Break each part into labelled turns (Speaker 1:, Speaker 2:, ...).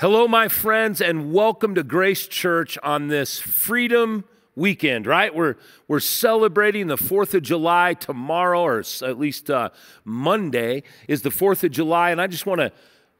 Speaker 1: Hello, my friends, and welcome to Grace Church on this Freedom Weekend, right? We're, we're celebrating the 4th of July tomorrow, or at least uh, Monday is the 4th of July, and I just want to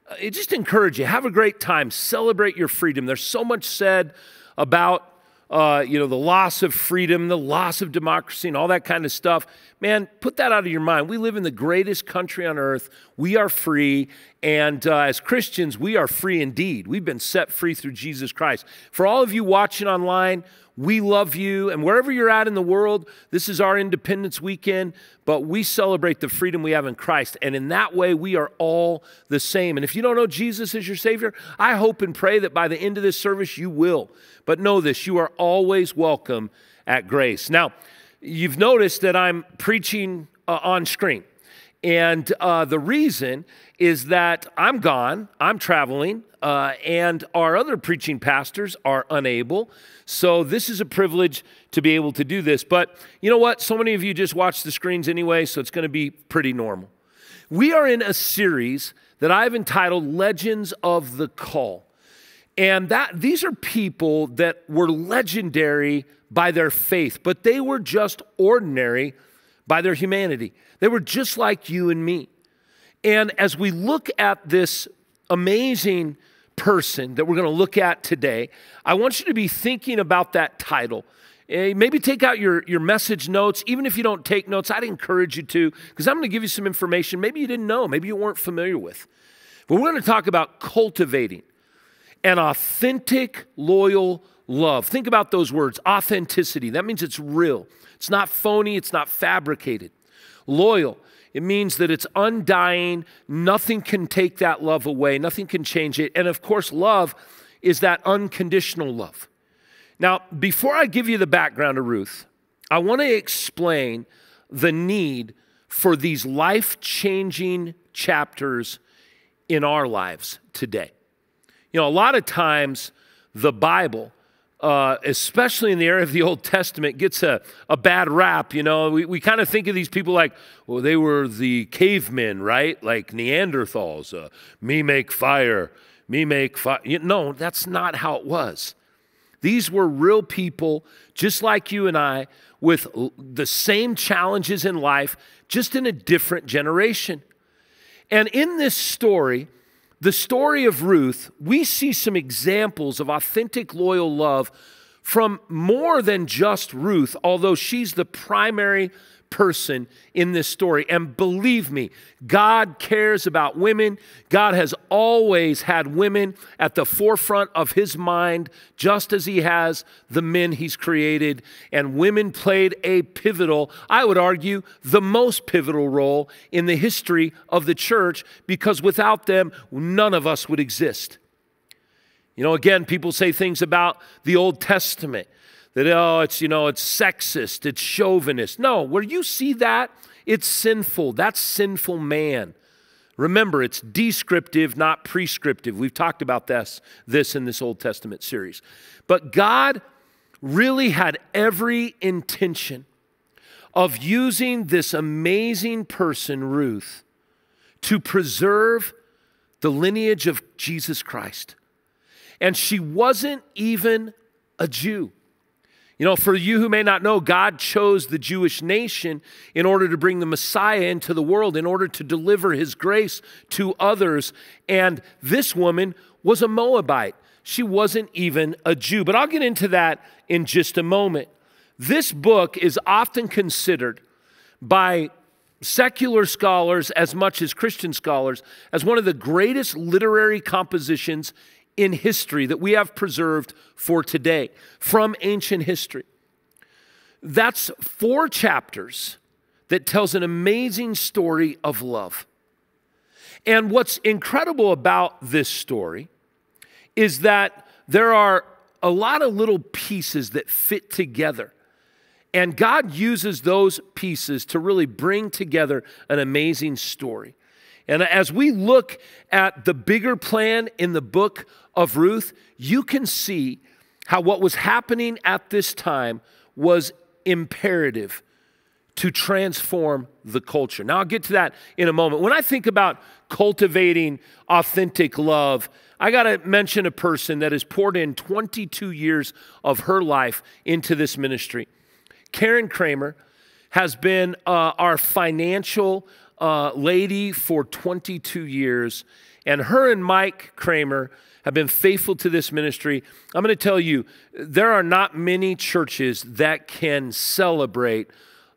Speaker 1: uh, just encourage you have a great time, celebrate your freedom. There's so much said about uh, you know, the loss of freedom, the loss of democracy, and all that kind of stuff. Man, put that out of your mind. We live in the greatest country on earth. We are free. And uh, as Christians, we are free indeed. We've been set free through Jesus Christ. For all of you watching online, we love you. And wherever you're at in the world, this is our Independence Weekend, but we celebrate the freedom we have in Christ. And in that way, we are all the same. And if you don't know Jesus as your Savior, I hope and pray that by the end of this service, you will. But know this you are always welcome at Grace. Now, you've noticed that I'm preaching uh, on screen. And uh, the reason is that I'm gone, I'm traveling, uh, and our other preaching pastors are unable. So this is a privilege to be able to do this. But you know what? So many of you just watch the screens anyway, so it's going to be pretty normal. We are in a series that I've entitled Legends of the Call. And that these are people that were legendary by their faith, but they were just ordinary by their humanity. They were just like you and me. And as we look at this amazing person that we're going to look at today, I want you to be thinking about that title. Eh, maybe take out your, your message notes. Even if you don't take notes, I'd encourage you to, because I'm going to give you some information maybe you didn't know, maybe you weren't familiar with. But we're going to talk about cultivating an authentic, loyal love. Think about those words authenticity. That means it's real, it's not phony, it's not fabricated. Loyal, it means that it's undying. Nothing can take that love away, nothing can change it. And of course, love is that unconditional love. Now, before I give you the background of Ruth, I want to explain the need for these life changing chapters in our lives today. You know, a lot of times the Bible uh, especially in the area of the Old Testament, gets a, a bad rap. You know, we, we kind of think of these people like, well, they were the cavemen, right? Like Neanderthals. Uh, me make fire, me make fire. No, that's not how it was. These were real people, just like you and I, with the same challenges in life, just in a different generation. And in this story, the story of Ruth, we see some examples of authentic, loyal love from more than just Ruth, although she's the primary person in this story. And believe me, God cares about women. God has always had women at the forefront of his mind, just as he has the men he's created. And women played a pivotal, I would argue, the most pivotal role in the history of the church because without them, none of us would exist. You know, again, people say things about the Old Testament that, oh, it's, you know, it's sexist, it's chauvinist. No, where you see that, it's sinful. That's sinful man. Remember, it's descriptive, not prescriptive. We've talked about this, this in this Old Testament series. But God really had every intention of using this amazing person, Ruth, to preserve the lineage of Jesus Christ. And she wasn't even a Jew. You know, for you who may not know, God chose the Jewish nation in order to bring the Messiah into the world, in order to deliver his grace to others. And this woman was a Moabite. She wasn't even a Jew. But I'll get into that in just a moment. This book is often considered by secular scholars as much as Christian scholars as one of the greatest literary compositions in history that we have preserved for today from ancient history. That's four chapters that tells an amazing story of love. And what's incredible about this story is that there are a lot of little pieces that fit together. And God uses those pieces to really bring together an amazing story. And as we look at the bigger plan in the book of Ruth, you can see how what was happening at this time was imperative to transform the culture. Now, I'll get to that in a moment. When I think about cultivating authentic love, I got to mention a person that has poured in 22 years of her life into this ministry. Karen Kramer has been uh, our financial uh, lady for 22 years, and her and Mike Kramer have been faithful to this ministry. I'm going to tell you, there are not many churches that can celebrate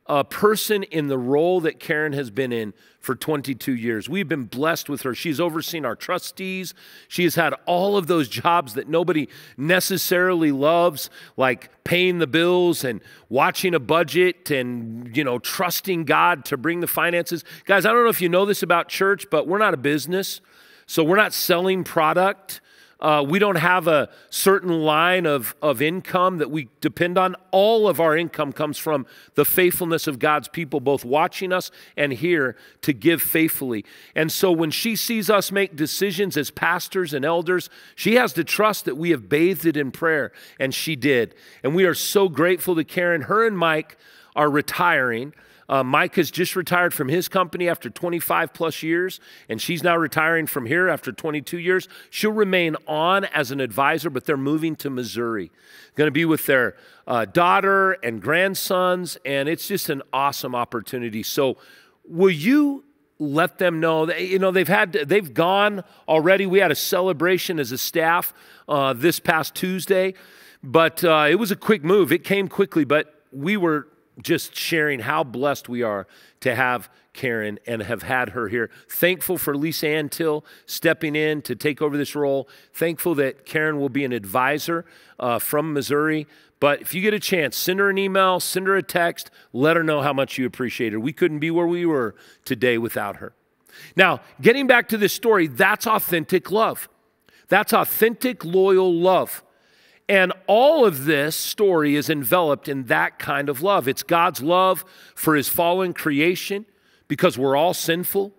Speaker 1: a person in the role that Karen has been in for 22 years. We've been blessed with her. She's overseen our trustees. She has had all of those jobs that nobody necessarily loves, like paying the bills and watching a budget and, you know, trusting God to bring the finances. Guys, I don't know if you know this about church, but we're not a business. So we're not selling product. Uh, we don't have a certain line of, of income that we depend on. All of our income comes from the faithfulness of God's people, both watching us and here to give faithfully. And so when she sees us make decisions as pastors and elders, she has to trust that we have bathed it in prayer, and she did. And we are so grateful to Karen. Her and Mike are retiring. Uh, Mike has just retired from his company after 25 plus years, and she's now retiring from here after 22 years. She'll remain on as an advisor, but they're moving to Missouri. Going to be with their uh, daughter and grandsons, and it's just an awesome opportunity. So, will you let them know that you know they've had they've gone already? We had a celebration as a staff uh, this past Tuesday, but uh, it was a quick move. It came quickly, but we were just sharing how blessed we are to have Karen and have had her here. Thankful for Lisa Ann Till stepping in to take over this role. Thankful that Karen will be an advisor uh, from Missouri. But if you get a chance, send her an email, send her a text, let her know how much you appreciate her. We couldn't be where we were today without her. Now, getting back to this story, that's authentic love. That's authentic, loyal love. And all of this story is enveloped in that kind of love. It's God's love for his fallen creation because we're all sinful.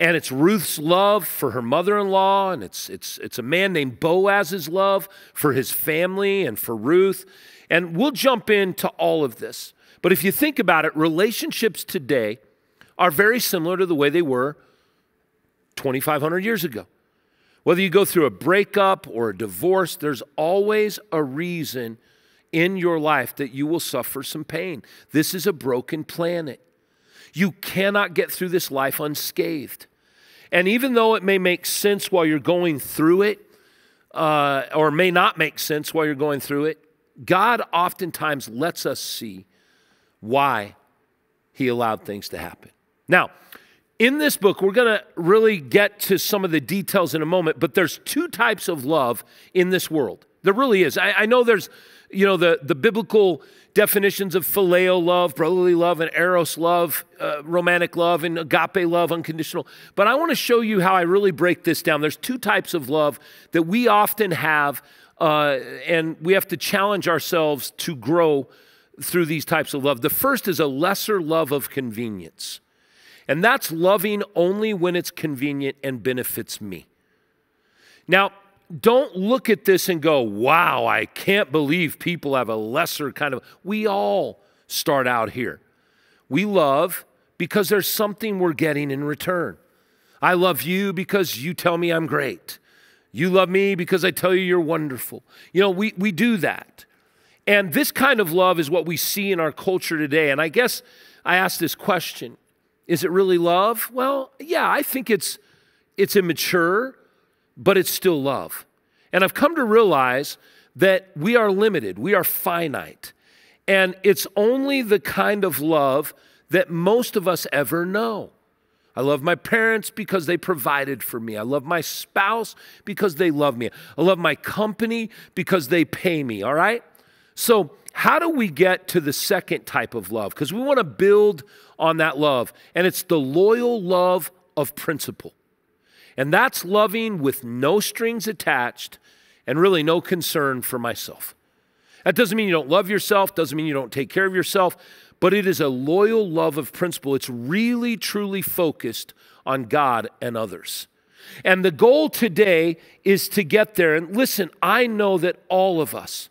Speaker 1: And it's Ruth's love for her mother in law. And it's, it's, it's a man named Boaz's love for his family and for Ruth. And we'll jump into all of this. But if you think about it, relationships today are very similar to the way they were 2,500 years ago. Whether you go through a breakup or a divorce, there's always a reason in your life that you will suffer some pain. This is a broken planet. You cannot get through this life unscathed. And even though it may make sense while you're going through it, uh, or may not make sense while you're going through it, God oftentimes lets us see why He allowed things to happen. Now, in this book, we're going to really get to some of the details in a moment, but there's two types of love in this world. There really is. I, I know there's, you know, the, the biblical definitions of phileo love, brotherly love, and eros love, uh, romantic love, and agape love, unconditional. But I want to show you how I really break this down. There's two types of love that we often have, uh, and we have to challenge ourselves to grow through these types of love. The first is a lesser love of convenience. And that's loving only when it's convenient and benefits me. Now, don't look at this and go, wow, I can't believe people have a lesser kind of. We all start out here. We love because there's something we're getting in return. I love you because you tell me I'm great. You love me because I tell you you're wonderful. You know, we, we do that. And this kind of love is what we see in our culture today. And I guess I ask this question is it really love? Well, yeah, I think it's it's immature, but it's still love. And I've come to realize that we are limited, we are finite. And it's only the kind of love that most of us ever know. I love my parents because they provided for me. I love my spouse because they love me. I love my company because they pay me, all right? So, how do we get to the second type of love? Because we want to build on that love, and it's the loyal love of principle. And that's loving with no strings attached and really no concern for myself. That doesn't mean you don't love yourself, doesn't mean you don't take care of yourself, but it is a loyal love of principle. It's really, truly focused on God and others. And the goal today is to get there. And listen, I know that all of us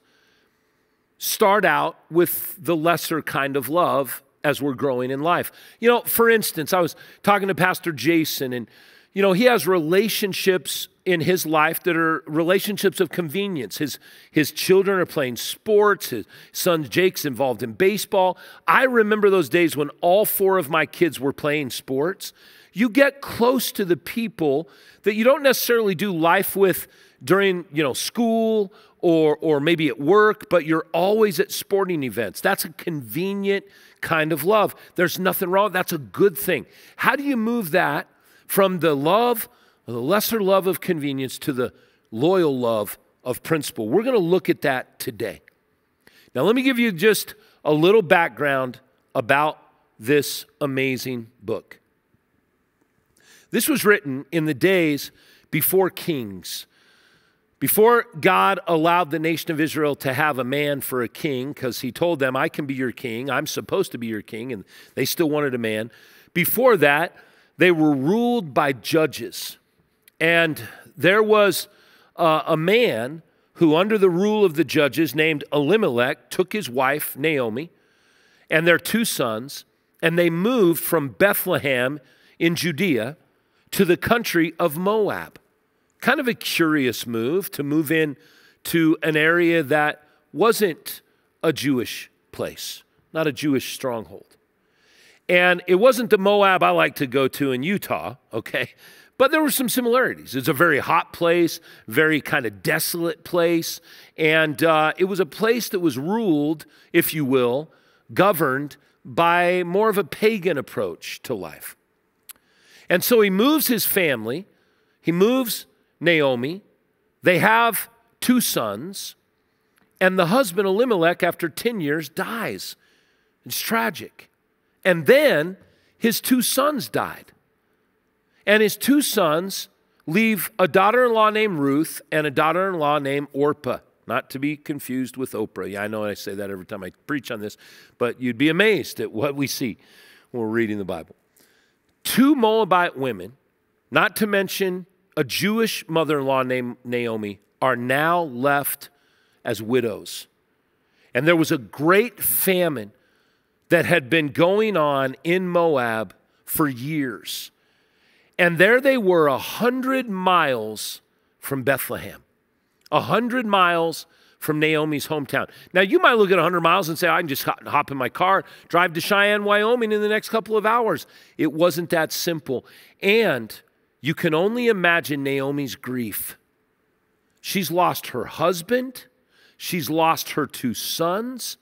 Speaker 1: start out with the lesser kind of love as we're growing in life. You know, for instance, I was talking to Pastor Jason, and, you know, he has relationships in his life that are relationships of convenience. His, his children are playing sports, his son Jake's involved in baseball. I remember those days when all four of my kids were playing sports. You get close to the people that you don't necessarily do life with during, you know, school or, or maybe at work, but you're always at sporting events. That's a convenient kind of love. There's nothing wrong. That's a good thing. How do you move that from the love, the lesser love of convenience to the loyal love of principle? We're going to look at that today. Now, let me give you just a little background about this amazing book. This was written in the days before kings. Before God allowed the nation of Israel to have a man for a king, because he told them, I can be your king, I'm supposed to be your king, and they still wanted a man. Before that, they were ruled by judges. And there was uh, a man who, under the rule of the judges, named Elimelech, took his wife, Naomi, and their two sons, and they moved from Bethlehem in Judea to the country of Moab. Kind of a curious move to move in to an area that wasn't a Jewish place, not a Jewish stronghold. And it wasn't the Moab I like to go to in Utah, okay? But there were some similarities. It's a very hot place, very kind of desolate place. And uh, it was a place that was ruled, if you will, governed by more of a pagan approach to life. And so he moves his family, he moves Naomi. They have two sons, and the husband, Elimelech, after 10 years, dies. It's tragic. And then his two sons died. And his two sons leave a daughter in law named Ruth and a daughter in law named Orpah, not to be confused with Oprah. Yeah, I know I say that every time I preach on this, but you'd be amazed at what we see when we're reading the Bible two Moabite women, not to mention a Jewish mother in law named Naomi, are now left as widows. And there was a great famine that had been going on in Moab for years. And there they were, a hundred miles from Bethlehem, a hundred miles from Naomi's hometown. Now, you might look at 100 miles and say, I can just hop in my car, drive to Cheyenne, Wyoming in the next couple of hours. It wasn't that simple. And you can only imagine Naomi's grief. She's lost her husband, she's lost her two sons,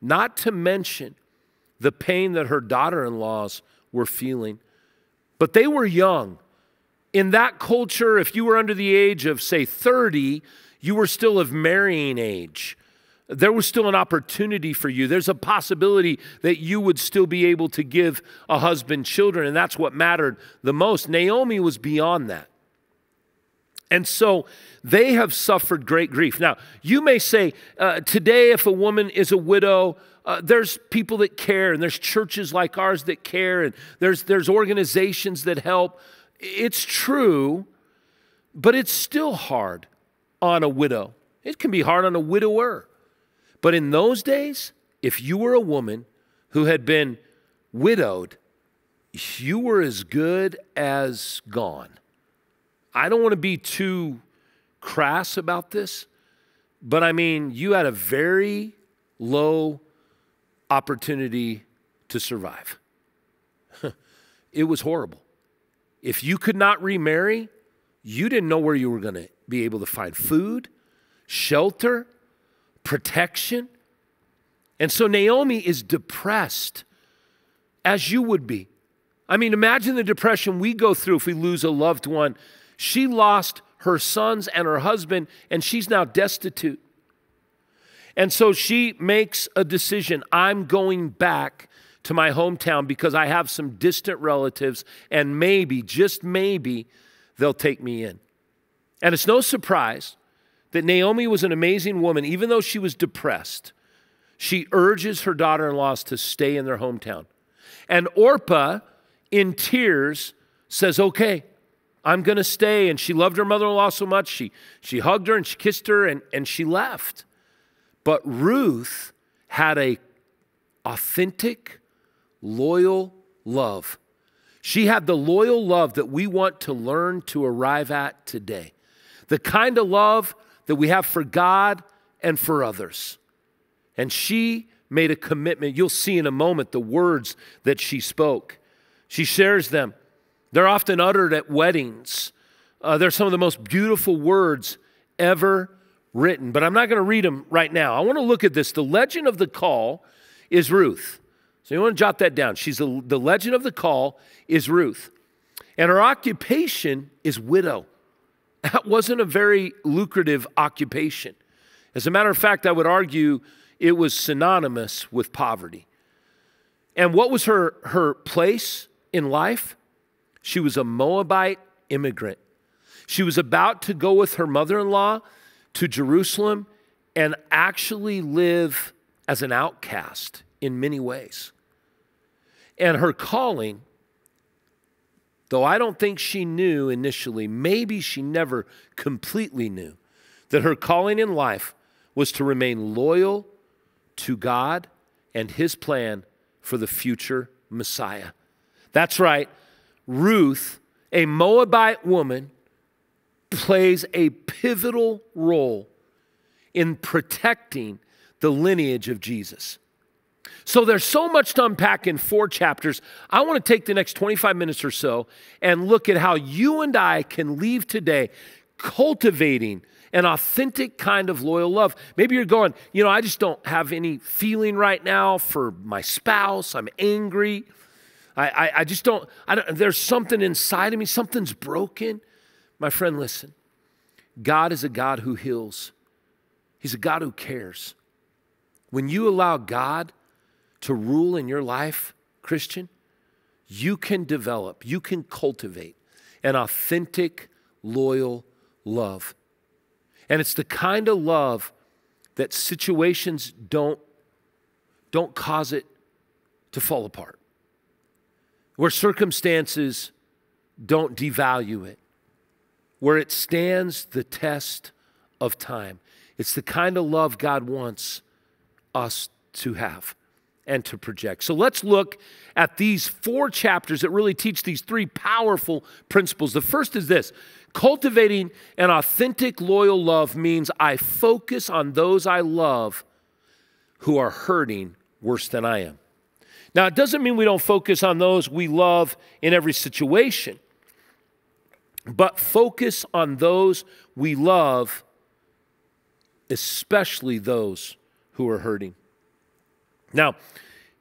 Speaker 1: not to mention the pain that her daughter in laws were feeling. But they were young. In that culture, if you were under the age of, say, 30, you were still of marrying age. There was still an opportunity for you. There's a possibility that you would still be able to give a husband children, and that's what mattered the most. Naomi was beyond that. And so they have suffered great grief. Now, you may say, uh, today, if a woman is a widow, uh, there's people that care, and there's churches like ours that care, and there's, there's organizations that help. It's true, but it's still hard on a widow. It can be hard on a widower. But in those days, if you were a woman who had been widowed, you were as good as gone. I don't want to be too crass about this, but I mean, you had a very low opportunity to survive. it was horrible. If you could not remarry, you didn't know where you were going to be able to find food, shelter, protection. And so Naomi is depressed, as you would be. I mean, imagine the depression we go through if we lose a loved one. She lost her sons and her husband, and she's now destitute. And so she makes a decision I'm going back to my hometown because I have some distant relatives, and maybe, just maybe, they'll take me in. And it's no surprise that Naomi was an amazing woman, even though she was depressed. She urges her daughter in laws to stay in their hometown. And Orpah, in tears, says, Okay, I'm going to stay. And she loved her mother in law so much, she, she hugged her and she kissed her and, and she left. But Ruth had a authentic, loyal love. She had the loyal love that we want to learn to arrive at today. The kind of love that we have for God and for others. And she made a commitment. You'll see in a moment the words that she spoke. She shares them. They're often uttered at weddings. Uh, they're some of the most beautiful words ever written, but I'm not going to read them right now. I want to look at this. The legend of the call is Ruth. So you want to jot that down. She's a, the legend of the call is Ruth. And her occupation is widow. That wasn't a very lucrative occupation. As a matter of fact, I would argue it was synonymous with poverty. And what was her, her place in life? She was a Moabite immigrant. She was about to go with her mother in law to Jerusalem and actually live as an outcast in many ways. And her calling, though I don't think she knew initially, maybe she never completely knew, that her calling in life was to remain loyal to God and his plan for the future Messiah. That's right, Ruth, a Moabite woman, plays a pivotal role in protecting the lineage of Jesus. So there's so much to unpack in four chapters. I want to take the next 25 minutes or so and look at how you and I can leave today cultivating an authentic kind of loyal love. Maybe you're going, you know, I just don't have any feeling right now for my spouse. I'm angry. I, I, I just don't, I don't, there's something inside of me, something's broken. My friend, listen. God is a God who heals, He's a God who cares. When you allow God to rule in your life, Christian, you can develop, you can cultivate an authentic, loyal love. And it's the kind of love that situations don't, don't cause it to fall apart, where circumstances don't devalue it, where it stands the test of time. It's the kind of love God wants us to have and to project. So let's look at these four chapters that really teach these three powerful principles. The first is this cultivating an authentic, loyal love means I focus on those I love who are hurting worse than I am. Now, it doesn't mean we don't focus on those we love in every situation, but focus on those we love, especially those who are hurting. Now,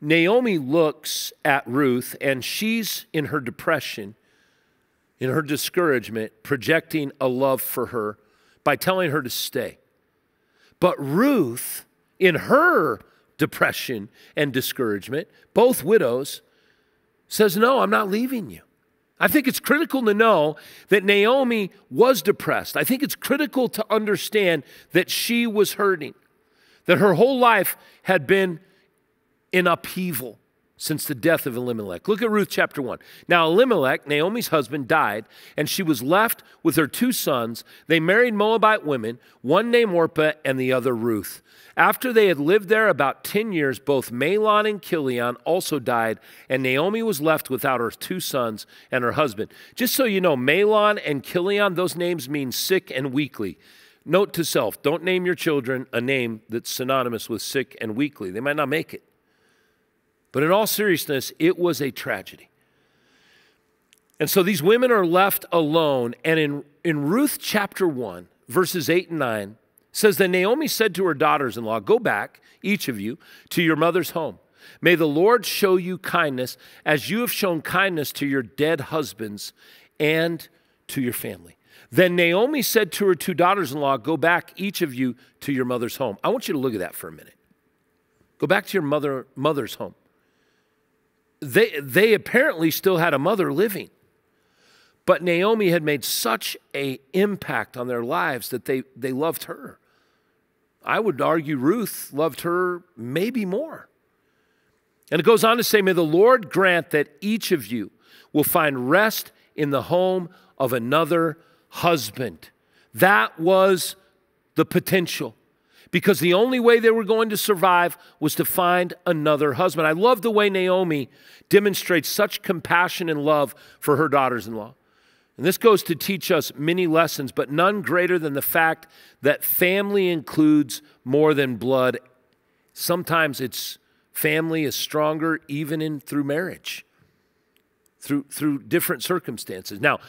Speaker 1: Naomi looks at Ruth and she's in her depression, in her discouragement, projecting a love for her by telling her to stay. But Ruth, in her depression and discouragement, both widows, says, No, I'm not leaving you. I think it's critical to know that Naomi was depressed. I think it's critical to understand that she was hurting, that her whole life had been in upheaval since the death of Elimelech. Look at Ruth chapter 1. Now, Elimelech, Naomi's husband, died, and she was left with her two sons. They married Moabite women, one named Orpah and the other Ruth. After they had lived there about 10 years, both Mahlon and Chilion also died, and Naomi was left without her two sons and her husband. Just so you know, Mahlon and Chilion, those names mean sick and weakly. Note to self don't name your children a name that's synonymous with sick and weakly. They might not make it. But in all seriousness, it was a tragedy. And so these women are left alone. And in, in Ruth chapter 1, verses 8 and 9, says that Naomi said to her daughters in law, Go back, each of you, to your mother's home. May the Lord show you kindness as you have shown kindness to your dead husbands and to your family. Then Naomi said to her two daughters in law, Go back, each of you, to your mother's home. I want you to look at that for a minute. Go back to your mother, mother's home they, they apparently still had a mother living. But Naomi had made such a impact on their lives that they, they loved her. I would argue Ruth loved her maybe more. And it goes on to say, May the Lord grant that each of you will find rest in the home of another husband. That was the potential. Because the only way they were going to survive was to find another husband. I love the way Naomi demonstrates such compassion and love for her daughters in law. And this goes to teach us many lessons, but none greater than the fact that family includes more than blood. Sometimes it's family is stronger even in through marriage, through through different circumstances. Now,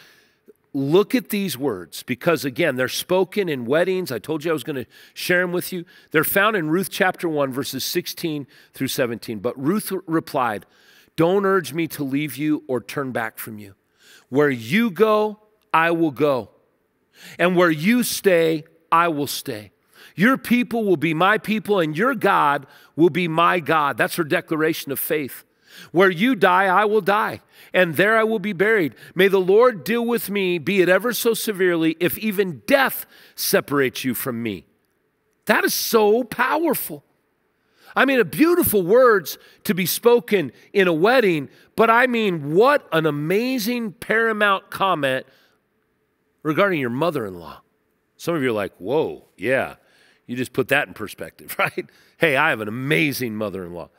Speaker 1: look at these words because again, they're spoken in weddings. I told you I was going to share them with you. They're found in Ruth chapter 1 verses 16 through 17. But Ruth replied, "Don't urge me to leave you or turn back from you." Where you go, I will go. And where you stay, I will stay. Your people will be my people, and your God will be my God. That's her declaration of faith. Where you die, I will die, and there I will be buried. May the Lord deal with me, be it ever so severely, if even death separates you from me. That is so powerful. I mean, a beautiful words to be spoken in a wedding, but I mean, what an amazing paramount comment regarding your mother in law. Some of you are like, whoa, yeah, you just put that in perspective, right? Hey, I have an amazing mother in law.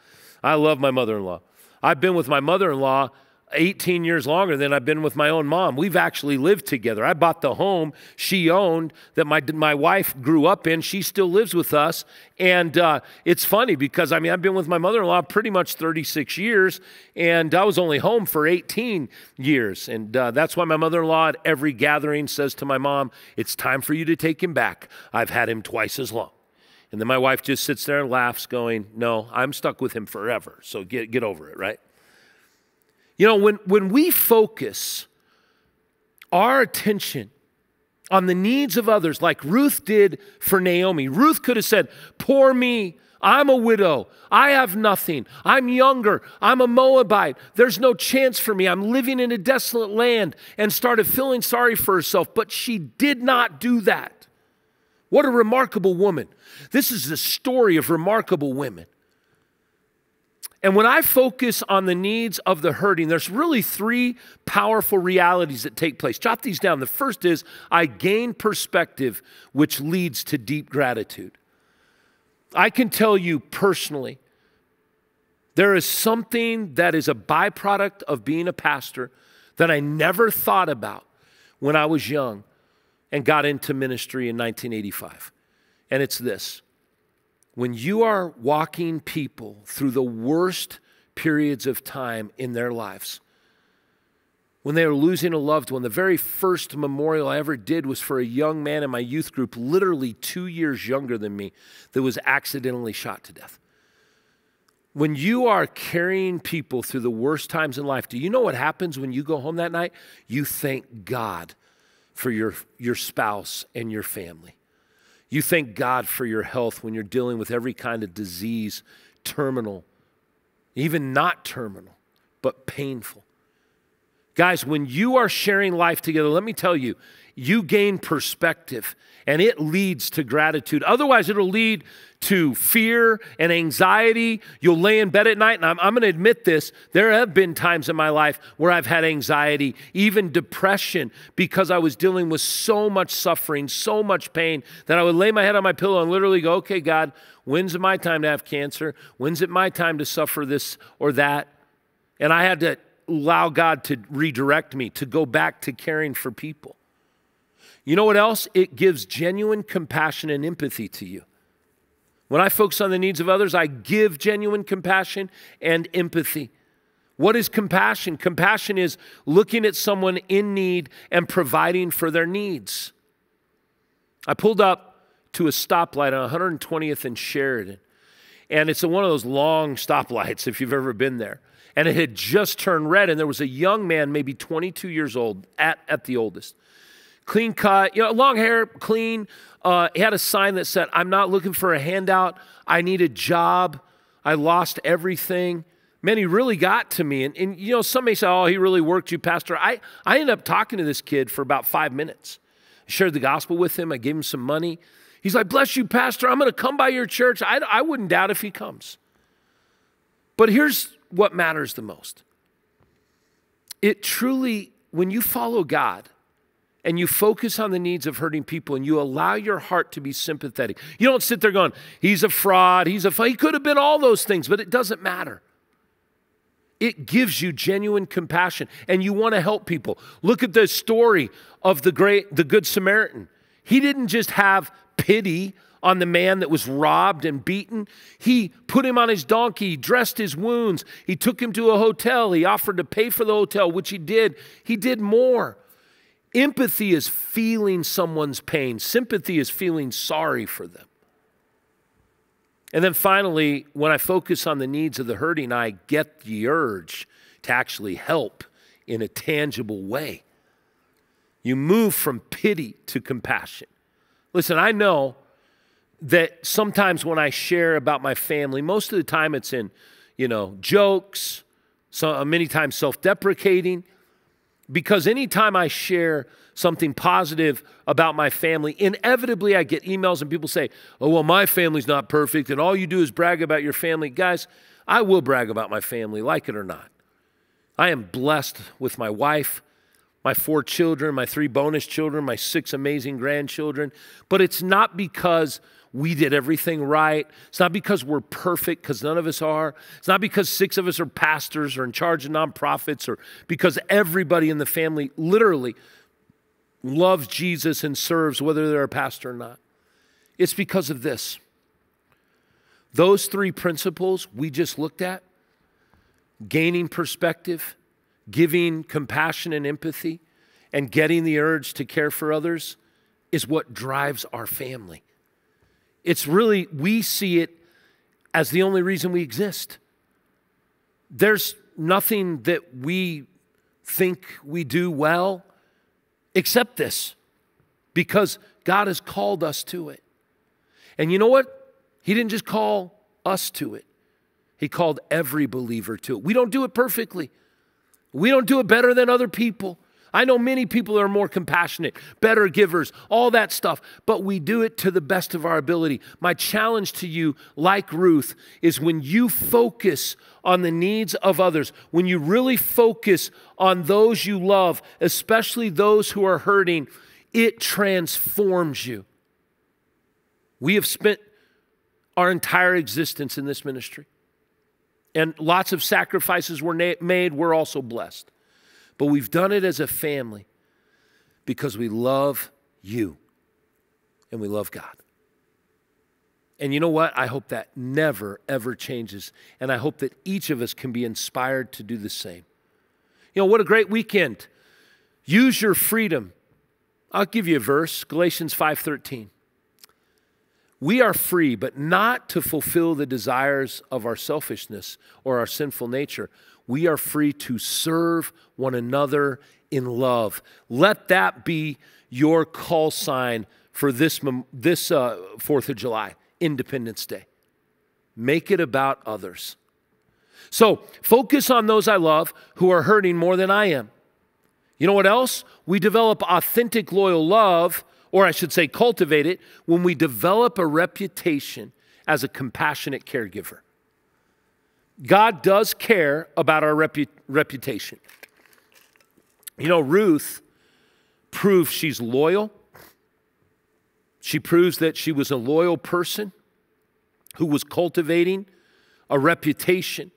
Speaker 1: I love my mother in law. I've been with my mother in law 18 years longer than I've been with my own mom. We've actually lived together. I bought the home she owned that my, my wife grew up in. She still lives with us. And uh, it's funny because, I mean, I've been with my mother in law pretty much 36 years, and I was only home for 18 years. And uh, that's why my mother in law at every gathering says to my mom, It's time for you to take him back. I've had him twice as long. And then my wife just sits there and laughs, going, No, I'm stuck with him forever. So get, get over it, right? You know, when, when we focus our attention on the needs of others, like Ruth did for Naomi, Ruth could have said, Poor me. I'm a widow. I have nothing. I'm younger. I'm a Moabite. There's no chance for me. I'm living in a desolate land and started feeling sorry for herself. But she did not do that. What a remarkable woman. This is the story of remarkable women. And when I focus on the needs of the hurting, there's really three powerful realities that take place. Jot these down. The first is I gain perspective, which leads to deep gratitude. I can tell you personally, there is something that is a byproduct of being a pastor that I never thought about when I was young and got into ministry in 1985. And it's this when you are walking people through the worst periods of time in their lives, when they are losing a loved one, the very first memorial I ever did was for a young man in my youth group, literally two years younger than me, that was accidentally shot to death. When you are carrying people through the worst times in life, do you know what happens when you go home that night? You thank God for your, your spouse and your family. You thank God for your health when you're dealing with every kind of disease, terminal, even not terminal, but painful. Guys, when you are sharing life together, let me tell you, you gain perspective and it leads to gratitude. Otherwise, it'll lead to fear and anxiety. You'll lay in bed at night, and I'm, I'm going to admit this. There have been times in my life where I've had anxiety, even depression, because I was dealing with so much suffering, so much pain, that I would lay my head on my pillow and literally go, okay, God, when's it my time to have cancer? When's it my time to suffer this or that? And I had to allow God to redirect me, to go back to caring for people. You know what else? It gives genuine compassion and empathy to you. When I focus on the needs of others, I give genuine compassion and empathy. What is compassion? Compassion is looking at someone in need and providing for their needs. I pulled up to a stoplight on 120th and Sheridan, and it's one of those long stoplights if you've ever been there. And it had just turned red, and there was a young man, maybe 22 years old at, at the oldest, clean cut, you know, long hair, clean. Uh, he had a sign that said, I'm not looking for a handout. I need a job. I lost everything. Man, he really got to me. And, and you know, some may say, oh, he really worked you, Pastor. I, I ended up talking to this kid for about five minutes. I shared the gospel with him. I gave him some money. He's like, bless you, Pastor. I'm going to come by your church. I, I wouldn't doubt if he comes. But here's what matters the most it truly, when you follow God, and you focus on the needs of hurting people and you allow your heart to be sympathetic. You don't sit there going, he's a fraud, he's a fraud. He could have been all those things, but it doesn't matter. It gives you genuine compassion and you want to help people. Look at the story of the great the good Samaritan. He didn't just have pity on the man that was robbed and beaten. He put him on his donkey, dressed his wounds. He took him to a hotel. He offered to pay for the hotel, which he did. He did more. Empathy is feeling someone's pain, sympathy is feeling sorry for them. And then finally, when I focus on the needs of the hurting, I get the urge to actually help in a tangible way. You move from pity to compassion. Listen, I know that sometimes when I share about my family, most of the time it's in, you know, jokes, so uh, many times self-deprecating, because anytime I share something positive about my family, inevitably I get emails and people say, Oh, well, my family's not perfect, and all you do is brag about your family. Guys, I will brag about my family, like it or not. I am blessed with my wife, my four children, my three bonus children, my six amazing grandchildren, but it's not because we did everything right. It's not because we're perfect, because none of us are. It's not because six of us are pastors or in charge of nonprofits or because everybody in the family literally loves Jesus and serves, whether they're a pastor or not. It's because of this. Those three principles we just looked at gaining perspective, giving compassion and empathy, and getting the urge to care for others is what drives our family. It's really, we see it as the only reason we exist. There's nothing that we think we do well except this because God has called us to it. And you know what? He didn't just call us to it, He called every believer to it. We don't do it perfectly, we don't do it better than other people. I know many people are more compassionate, better givers, all that stuff, but we do it to the best of our ability. My challenge to you, like Ruth, is when you focus on the needs of others, when you really focus on those you love, especially those who are hurting, it transforms you. We have spent our entire existence in this ministry. And lots of sacrifices were made. We're also blessed. But we've done it as a family because we love you and we love God. And you know what? I hope that never, ever changes. And I hope that each of us can be inspired to do the same. You know, what a great weekend. Use your freedom. I'll give you a verse, Galatians 5:13. We are free, but not to fulfill the desires of our selfishness or our sinful nature we are free to serve one another in love. Let that be your call sign for this, this uh, 4th of July, Independence Day. Make it about others. So focus on those I love who are hurting more than I am. You know what else? We develop authentic, loyal love, or I should say, cultivate it, when we develop a reputation as a compassionate caregiver. God does care about our repu- reputation. You know, Ruth proves she's loyal. She proves that she was a loyal person who was cultivating a reputation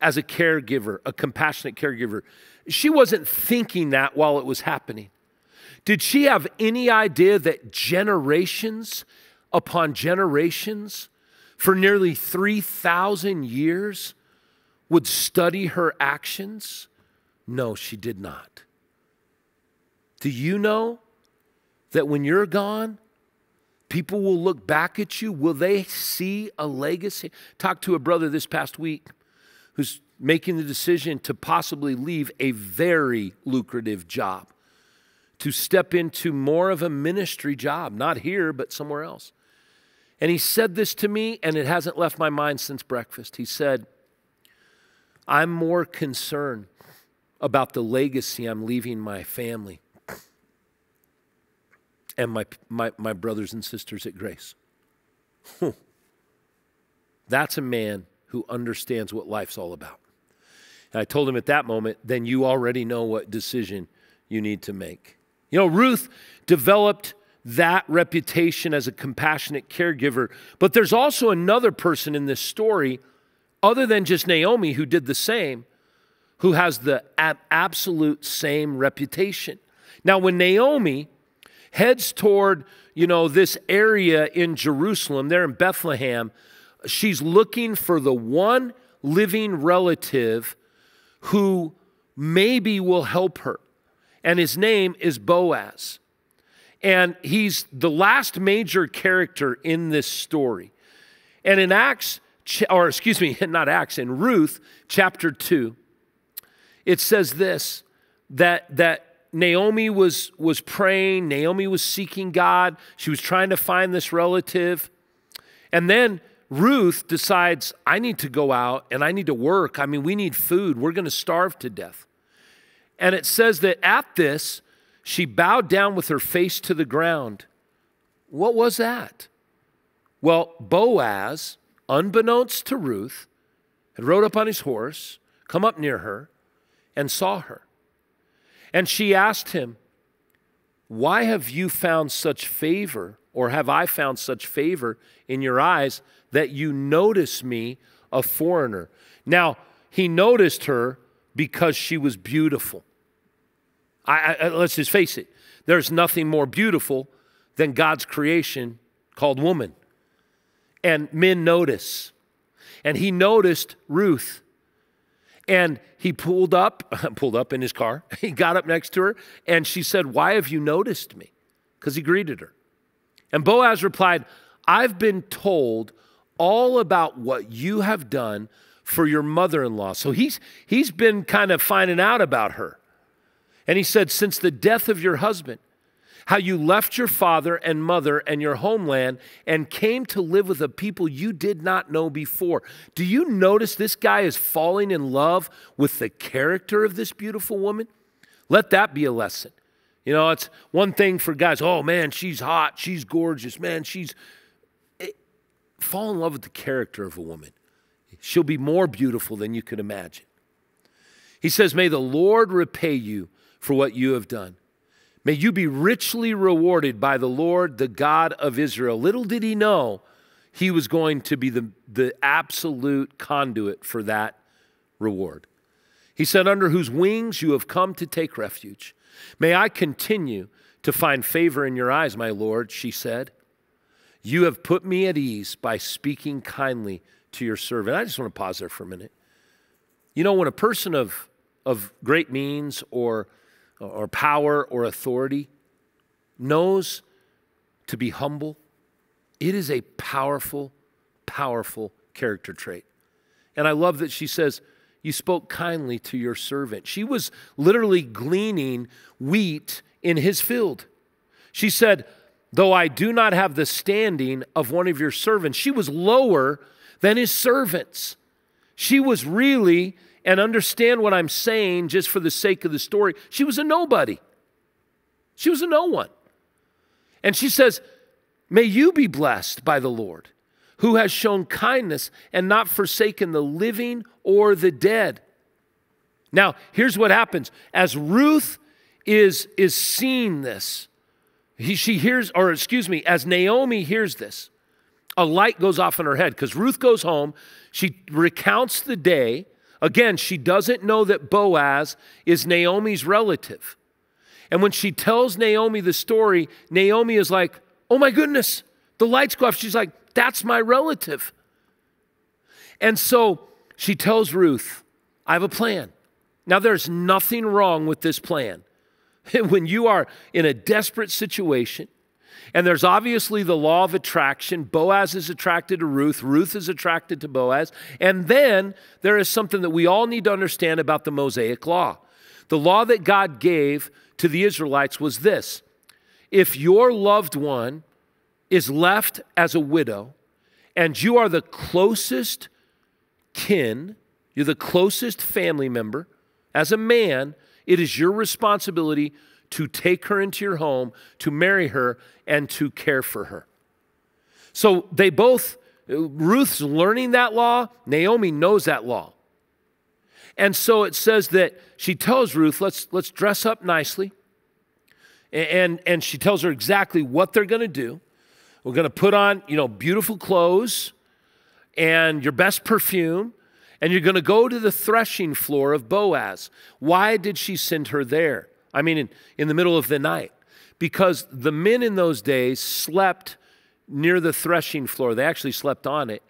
Speaker 1: as a caregiver, a compassionate caregiver. She wasn't thinking that while it was happening. Did she have any idea that generations upon generations for nearly 3,000 years would study her actions? No, she did not. Do you know that when you're gone, people will look back at you? Will they see a legacy? Talked to a brother this past week who's making the decision to possibly leave a very lucrative job to step into more of a ministry job, not here, but somewhere else. And he said this to me, and it hasn't left my mind since breakfast. He said, I'm more concerned about the legacy I'm leaving my family and my, my, my brothers and sisters at Grace. That's a man who understands what life's all about. And I told him at that moment, then you already know what decision you need to make. You know, Ruth developed that reputation as a compassionate caregiver, but there's also another person in this story, other than just Naomi, who did the same, who has the absolute same reputation. Now, when Naomi heads toward, you know, this area in Jerusalem, there in Bethlehem, she's looking for the one living relative who maybe will help her. And his name is Boaz. And he's the last major character in this story. And in Acts, or excuse me, not Acts, in Ruth chapter 2, it says this that, that Naomi was, was praying, Naomi was seeking God, she was trying to find this relative. And then Ruth decides, I need to go out and I need to work. I mean, we need food. We're going to starve to death. And it says that at this, she bowed down with her face to the ground. What was that? Well, Boaz, unbeknownst to Ruth, had rode up on his horse, come up near her, and saw her. And she asked him, Why have you found such favor, or have I found such favor in your eyes that you notice me, a foreigner? Now, he noticed her because she was beautiful. I, I, let's just face it, there's nothing more beautiful than God's creation called woman. And men notice. And he noticed Ruth. And he pulled up, pulled up in his car. He got up next to her, and she said, Why have you noticed me? Because he greeted her. And Boaz replied, I've been told all about what you have done for your mother in law. So he's, he's been kind of finding out about her. And he said, Since the death of your husband, how you left your father and mother and your homeland and came to live with a people you did not know before. Do you notice this guy is falling in love with the character of this beautiful woman? Let that be a lesson. You know, it's one thing for guys, oh man, she's hot, she's gorgeous, man, she's. It, fall in love with the character of a woman. She'll be more beautiful than you could imagine. He says, May the Lord repay you for what you have done. May you be richly rewarded by the Lord, the God of Israel. Little did he know he was going to be the, the absolute conduit for that reward. He said, Under whose wings you have come to take refuge. May I continue to find favor in your eyes, my Lord, she said. You have put me at ease by speaking kindly to your servant. I just want to pause there for a minute. You know, when a person of, of great means or or power or authority knows to be humble, it is a powerful, powerful character trait. And I love that she says, You spoke kindly to your servant. She was literally gleaning wheat in his field. She said, Though I do not have the standing of one of your servants, she was lower than his servants. She was really and understand what I'm saying just for the sake of the story. She was a nobody. She was a no one. And she says, May you be blessed by the Lord, who has shown kindness and not forsaken the living or the dead. Now, here's what happens. As Ruth is, is seeing this, he, she hears, or excuse me, as Naomi hears this, a light goes off in her head because Ruth goes home. She recounts the day Again, she doesn't know that Boaz is Naomi's relative. And when she tells Naomi the story, Naomi is like, oh my goodness, the lights go off. She's like, that's my relative. And so she tells Ruth, I have a plan. Now, there's nothing wrong with this plan. when you are in a desperate situation, and there's obviously the law of attraction. Boaz is attracted to Ruth, Ruth is attracted to Boaz. And then there is something that we all need to understand about the Mosaic law. The law that God gave to the Israelites was this if your loved one is left as a widow and you are the closest kin, you're the closest family member, as a man, it is your responsibility to take her into your home, to marry her, and to care for her. So they both, Ruth's learning that law, Naomi knows that law. And so it says that she tells Ruth, let's, let's dress up nicely. And, and she tells her exactly what they're going to do. We're going to put on, you know, beautiful clothes and your best perfume, and you're going to go to the threshing floor of Boaz. Why did she send her there? I mean, in, in the middle of the night. Because the men in those days slept near the threshing floor, they actually slept on it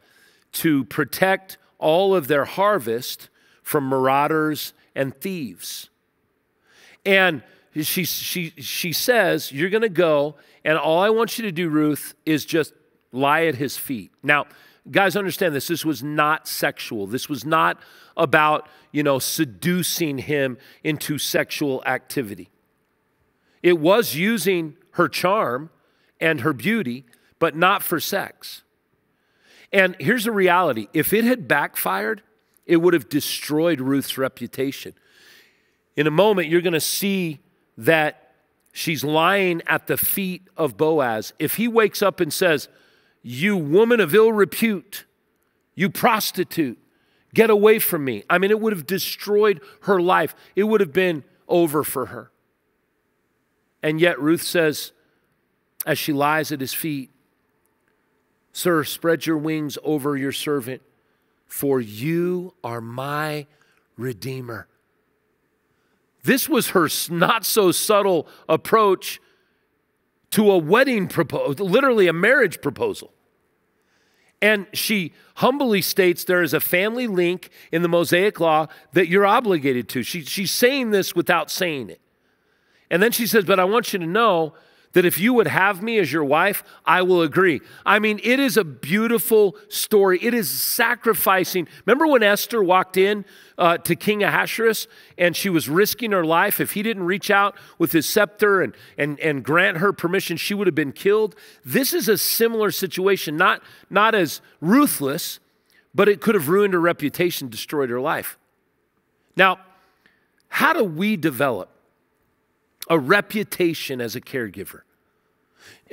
Speaker 1: to protect all of their harvest from marauders and thieves. And she, she, she says, You're going to go, and all I want you to do, Ruth, is just lie at his feet. Now, guys, understand this. This was not sexual. This was not about, you know, seducing him into sexual activity. It was using her charm and her beauty, but not for sex. And here's the reality if it had backfired, it would have destroyed Ruth's reputation. In a moment, you're going to see that she's lying at the feet of Boaz. If he wakes up and says, You woman of ill repute, you prostitute, get away from me, I mean, it would have destroyed her life. It would have been over for her. And yet, Ruth says, as she lies at his feet, Sir, spread your wings over your servant, for you are my Redeemer. This was her not so subtle approach to a wedding proposal, literally a marriage proposal. And she humbly states there is a family link in the Mosaic law that you're obligated to. She, she's saying this without saying it. And then she says, But I want you to know that if you would have me as your wife, I will agree. I mean, it is a beautiful story. It is sacrificing. Remember when Esther walked in uh, to King Ahasuerus and she was risking her life? If he didn't reach out with his scepter and, and, and grant her permission, she would have been killed. This is a similar situation, not, not as ruthless, but it could have ruined her reputation, destroyed her life. Now, how do we develop a reputation as a caregiver?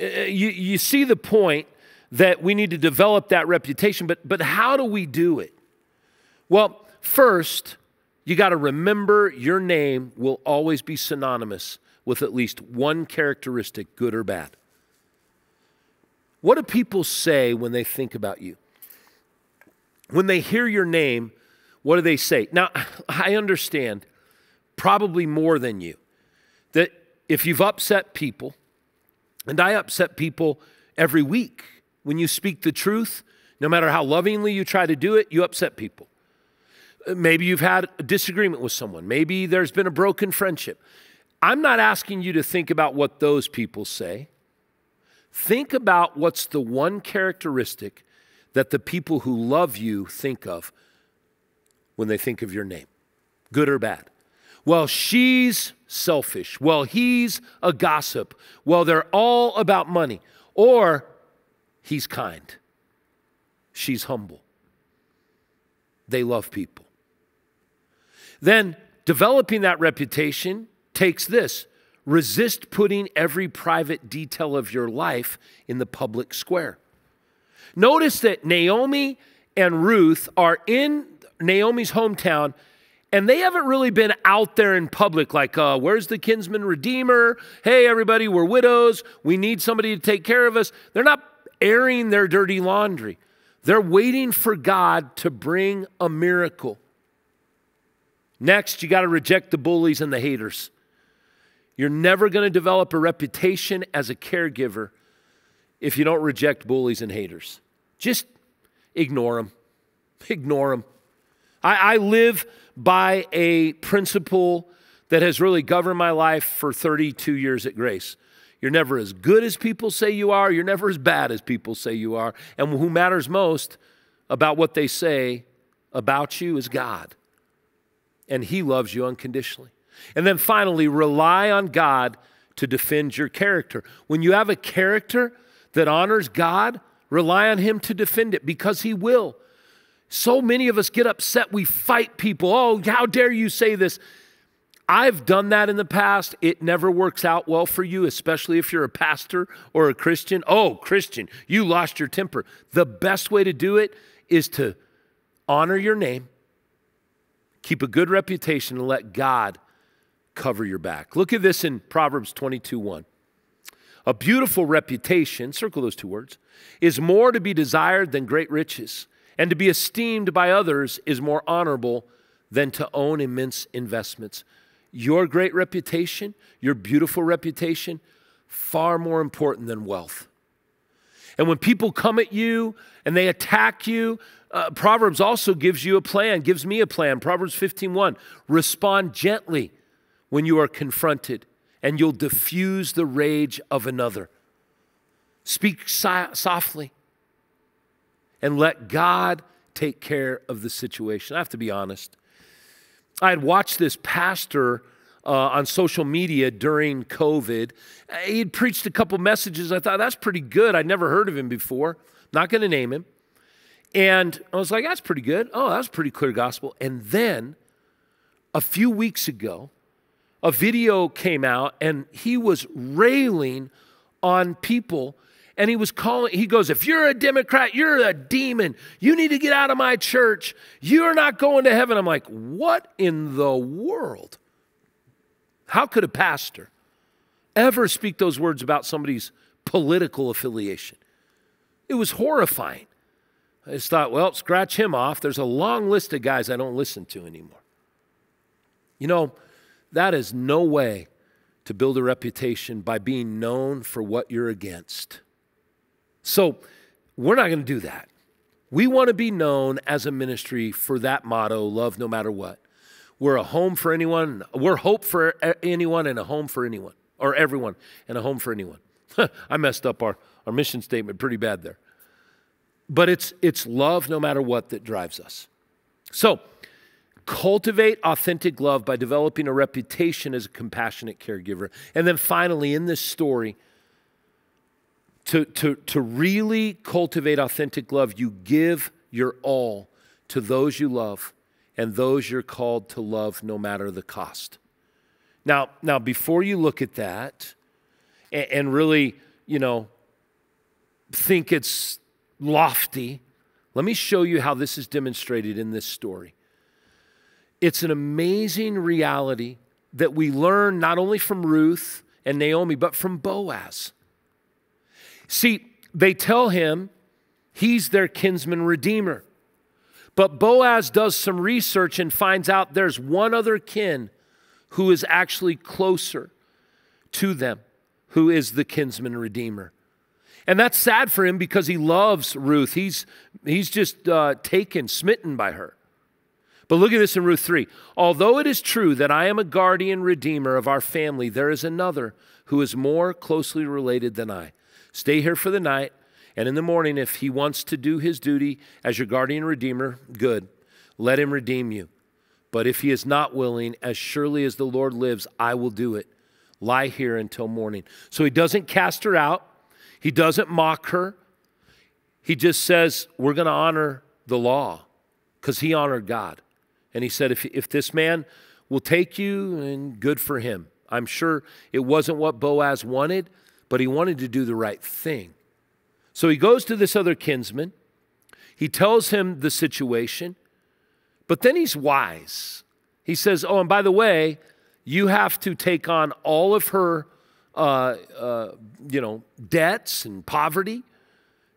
Speaker 1: Uh, you, you see the point that we need to develop that reputation, but, but how do we do it? Well, first, you got to remember your name will always be synonymous with at least one characteristic, good or bad. What do people say when they think about you? When they hear your name, what do they say? Now, I understand probably more than you that if you've upset people, and I upset people every week. When you speak the truth, no matter how lovingly you try to do it, you upset people. Maybe you've had a disagreement with someone. Maybe there's been a broken friendship. I'm not asking you to think about what those people say. Think about what's the one characteristic that the people who love you think of when they think of your name, good or bad. Well, she's selfish. Well, he's a gossip. Well, they're all about money. Or he's kind. She's humble. They love people. Then developing that reputation takes this resist putting every private detail of your life in the public square. Notice that Naomi and Ruth are in Naomi's hometown and they haven't really been out there in public like, uh, where's the kinsman redeemer? Hey, everybody, we're widows. We need somebody to take care of us. They're not airing their dirty laundry. They're waiting for God to bring a miracle. Next, you got to reject the bullies and the haters. You're never going to develop a reputation as a caregiver if you don't reject bullies and haters. Just ignore them. Ignore them. I, I live by a principle that has really governed my life for 32 years at Grace. You're never as good as people say you are, you're never as bad as people say you are. And who matters most about what they say about you is God. And He loves you unconditionally. And then finally, rely on God to defend your character. When you have a character that honors God, rely on Him to defend it because He will. So many of us get upset. We fight people. Oh, how dare you say this? I've done that in the past. It never works out well for you, especially if you're a pastor or a Christian. Oh, Christian, you lost your temper. The best way to do it is to honor your name, keep a good reputation, and let God cover your back. Look at this in Proverbs 22 1. A beautiful reputation, circle those two words, is more to be desired than great riches, and to be esteemed by others is more honorable than to own immense investments. Your great reputation, your beautiful reputation, far more important than wealth. And when people come at you and they attack you, uh, Proverbs also gives you a plan, gives me a plan. Proverbs 15:1. Respond gently when you are confronted, and you'll diffuse the rage of another. Speak si- softly and let God take care of the situation. I have to be honest. I had watched this pastor uh, on social media during COVID. He had preached a couple messages. I thought, that's pretty good. I'd never heard of him before. Not going to name him. And I was like, that's pretty good. Oh, that's pretty clear gospel. And then a few weeks ago, a video came out and he was railing on people and he was calling he goes if you're a democrat you're a demon. You need to get out of my church. You're not going to heaven. I'm like what in the world? How could a pastor ever speak those words about somebody's political affiliation? It was horrifying. I just thought well scratch him off. There's a long list of guys i don't listen to anymore. You know that is no way to build a reputation by being known for what you're against so we're not going to do that. We want to be known as a ministry for that motto love no matter what. We're a home for anyone, we're hope for anyone and a home for anyone, or everyone and a home for anyone. I messed up our, our mission statement pretty bad there. But it's, it's love no matter what that drives us. So, cultivate authentic love by developing a reputation as a compassionate caregiver. And then finally, in this story, to, to, to really cultivate authentic love, you give your all to those you love and those you're called to love no matter the cost. Now, now before you look at that and, and really, you know, think it's lofty, let me show you how this is demonstrated in this story. It's an amazing reality that we learn not only from Ruth and Naomi, but from Boaz. See, they tell him he's their kinsman redeemer. But Boaz does some research and finds out there's one other kin who is actually closer to them, who is the kinsman redeemer. And that's sad for him because he loves Ruth. He's, he's just uh, taken, smitten by her. But look at this in Ruth 3. Although it is true that I am a guardian redeemer of our family, there is another who is more closely related than I. Stay here for the night, and in the morning, if he wants to do his duty as your guardian redeemer, good. Let him redeem you. But if he is not willing, as surely as the Lord lives, I will do it. Lie here until morning. So he doesn't cast her out, he doesn't mock her. He just says, We're going to honor the law because he honored God. And he said, if, if this man will take you, and good for him. I'm sure it wasn't what Boaz wanted, but he wanted to do the right thing. So he goes to this other kinsman. He tells him the situation, but then he's wise. He says, Oh, and by the way, you have to take on all of her, uh, uh, you know, debts and poverty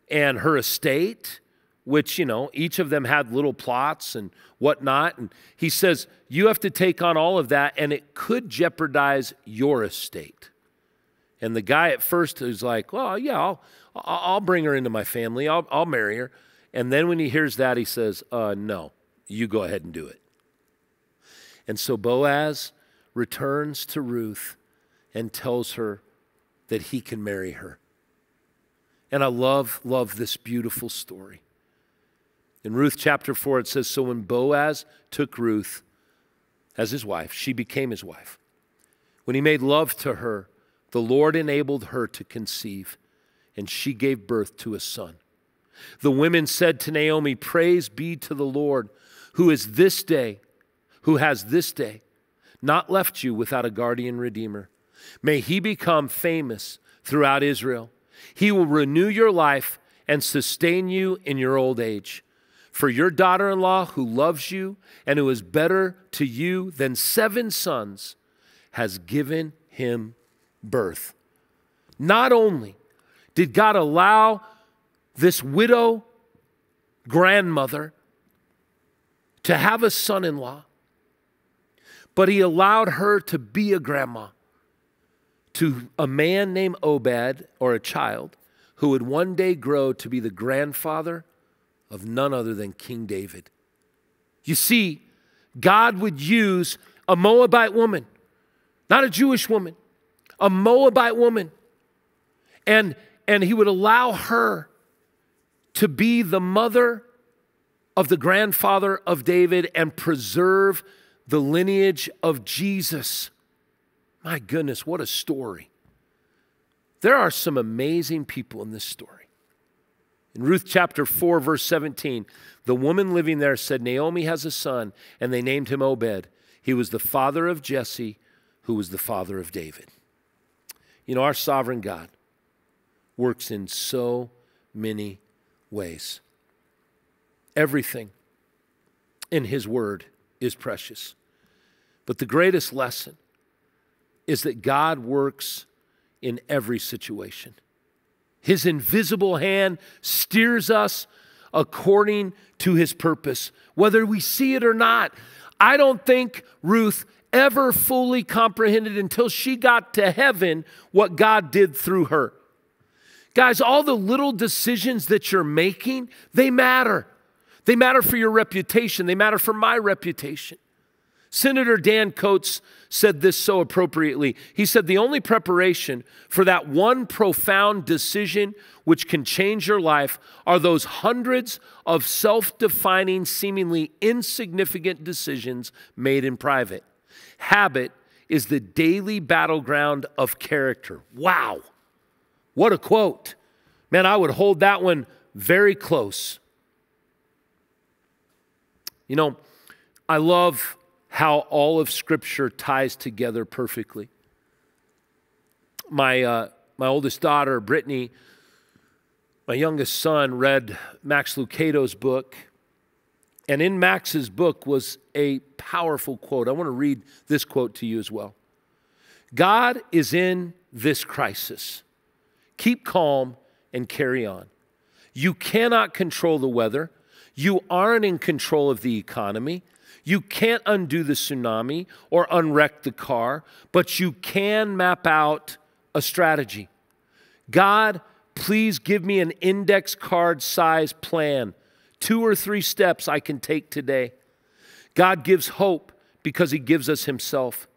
Speaker 1: and her estate, which, you know, each of them had little plots and whatnot. And he says, You have to take on all of that, and it could jeopardize your estate. And the guy at first is like, well, yeah, I'll, I'll bring her into my family. I'll, I'll marry her. And then when he hears that, he says, uh, no, you go ahead and do it. And so Boaz returns to Ruth and tells her that he can marry her. And I love, love this beautiful story. In Ruth chapter 4, it says So when Boaz took Ruth as his wife, she became his wife. When he made love to her, the Lord enabled her to conceive, and she gave birth to a son. The women said to Naomi, Praise be to the Lord, who is this day, who has this day not left you without a guardian redeemer. May he become famous throughout Israel. He will renew your life and sustain you in your old age. For your daughter in law, who loves you and who is better to you than seven sons, has given him birth. Not only did God allow this widow grandmother to have a son in law, but he allowed her to be a grandma to a man named Obed, or a child, who would one day grow to be the grandfather of none other than King David. You see, God would use a Moabite woman, not a Jewish woman, a Moabite woman, and, and he would allow her to be the mother of the grandfather of David and preserve the lineage of Jesus. My goodness, what a story. There are some amazing people in this story. In Ruth chapter 4, verse 17, the woman living there said, Naomi has a son, and they named him Obed. He was the father of Jesse, who was the father of David. You know, our sovereign God works in so many ways. Everything in His Word is precious. But the greatest lesson is that God works in every situation. His invisible hand steers us according to his purpose, whether we see it or not. I don't think Ruth ever fully comprehended until she got to heaven what God did through her. Guys, all the little decisions that you're making, they matter. They matter for your reputation, they matter for my reputation. Senator Dan Coats said this so appropriately. He said, The only preparation for that one profound decision which can change your life are those hundreds of self defining, seemingly insignificant decisions made in private. Habit is the daily battleground of character. Wow. What a quote. Man, I would hold that one very close. You know, I love how all of Scripture ties together perfectly. My, uh, my oldest daughter, Brittany, my youngest son, read Max Lucado's book. And in Max's book was a powerful quote. I want to read this quote to you as well. God is in this crisis. Keep calm and carry on. You cannot control the weather. You aren't in control of the economy. You can't undo the tsunami or unwreck the car, but you can map out a strategy. God, please give me an index card size plan, two or three steps I can take today. God gives hope because He gives us Himself.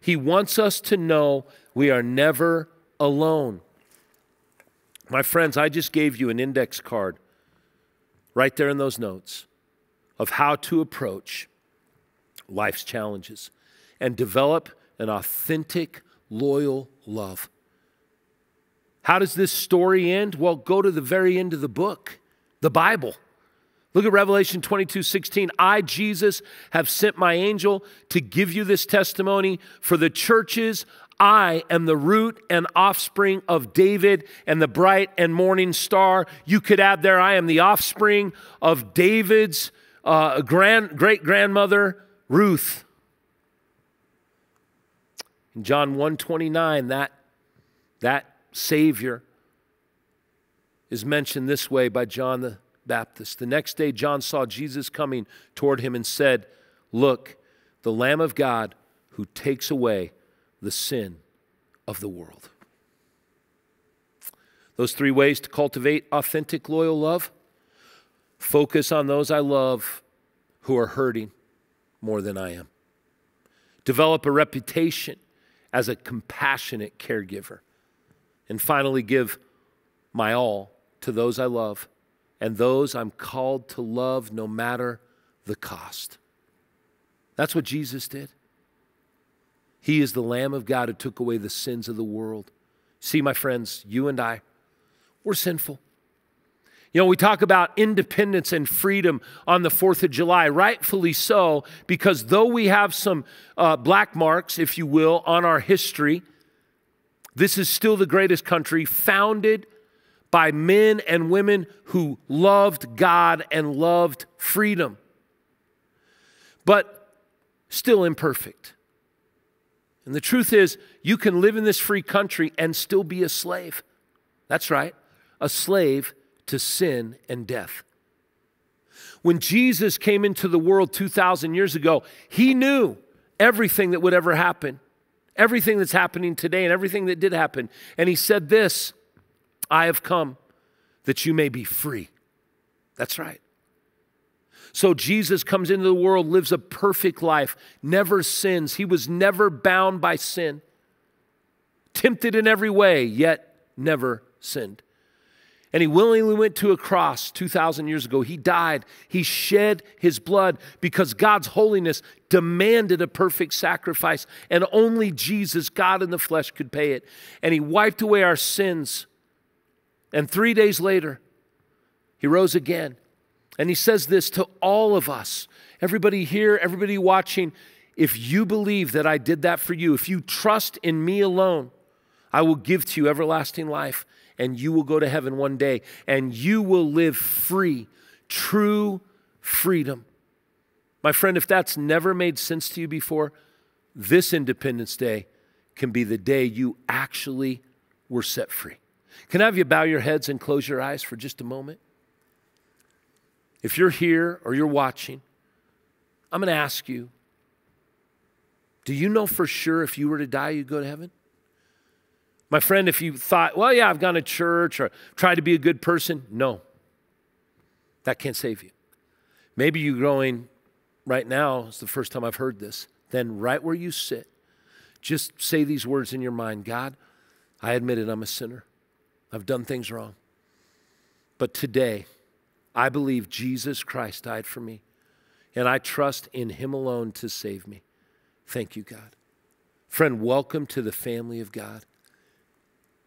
Speaker 1: He wants us to know we are never alone. My friends, I just gave you an index card right there in those notes of how to approach life's challenges and develop an authentic, loyal love. How does this story end? Well, go to the very end of the book, the Bible. Look at Revelation 22 16. I, Jesus, have sent my angel to give you this testimony for the churches. I am the root and offspring of David and the bright and morning star. You could add there, I am the offspring of David's uh, grand, great grandmother, Ruth. In John 129, that, that Savior is mentioned this way by John the Baptist. The next day, John saw Jesus coming toward him and said, Look, the Lamb of God who takes away the sin of the world. Those three ways to cultivate authentic, loyal love focus on those I love who are hurting more than I am. Develop a reputation as a compassionate caregiver. And finally, give my all to those I love and those I'm called to love no matter the cost. That's what Jesus did. He is the Lamb of God who took away the sins of the world. See, my friends, you and I, we're sinful. You know, we talk about independence and freedom on the 4th of July, rightfully so, because though we have some uh, black marks, if you will, on our history, this is still the greatest country founded by men and women who loved God and loved freedom, but still imperfect. And the truth is, you can live in this free country and still be a slave. That's right, a slave to sin and death. When Jesus came into the world 2,000 years ago, he knew everything that would ever happen, everything that's happening today, and everything that did happen. And he said, This I have come that you may be free. That's right. So Jesus comes into the world, lives a perfect life, never sins. He was never bound by sin, tempted in every way, yet never sinned. And he willingly went to a cross 2,000 years ago. He died. He shed his blood because God's holiness demanded a perfect sacrifice, and only Jesus, God in the flesh, could pay it. And he wiped away our sins. And three days later, he rose again. And he says this to all of us everybody here, everybody watching. If you believe that I did that for you, if you trust in me alone, I will give to you everlasting life and you will go to heaven one day and you will live free, true freedom. My friend, if that's never made sense to you before, this Independence Day can be the day you actually were set free. Can I have you bow your heads and close your eyes for just a moment? If you're here or you're watching, I'm going to ask you do you know for sure if you were to die, you'd go to heaven? My friend, if you thought, well, yeah, I've gone to church or tried to be a good person, no. That can't save you. Maybe you're going, right now, it's the first time I've heard this. Then, right where you sit, just say these words in your mind God, I admit it, I'm a sinner. I've done things wrong. But today, I believe Jesus Christ died for me, and I trust in Him alone to save me. Thank you, God. Friend, welcome to the family of God.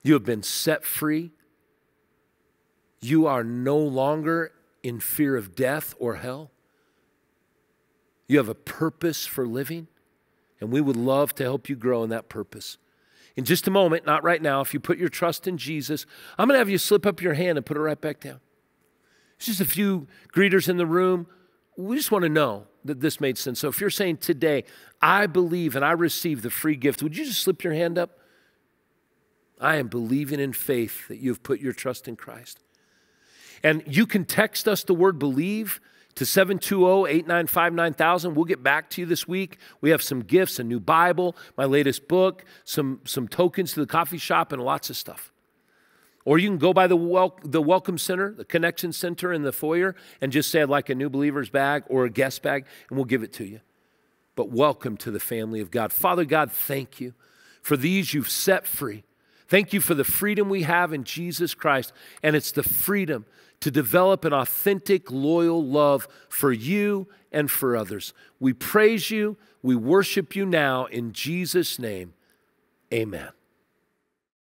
Speaker 1: You have been set free. You are no longer in fear of death or hell. You have a purpose for living, and we would love to help you grow in that purpose. In just a moment, not right now, if you put your trust in Jesus, I'm going to have you slip up your hand and put it right back down. It's just a few greeters in the room. We just want to know that this made sense. So if you're saying today, I believe and I receive the free gift, would you just slip your hand up? I am believing in faith that you've put your trust in Christ. And you can text us the word believe to 720 895 9000. We'll get back to you this week. We have some gifts, a new Bible, my latest book, some, some tokens to the coffee shop, and lots of stuff. Or you can go by the, wel- the Welcome Center, the Connection Center in the foyer, and just say, I'd like a new believer's bag or a guest bag, and we'll give it to you. But welcome to the family of God. Father God, thank you for these you've set free. Thank you for the freedom we have in Jesus Christ. And it's the freedom to develop an authentic, loyal love for you and for others. We praise you. We worship you now in Jesus' name. Amen.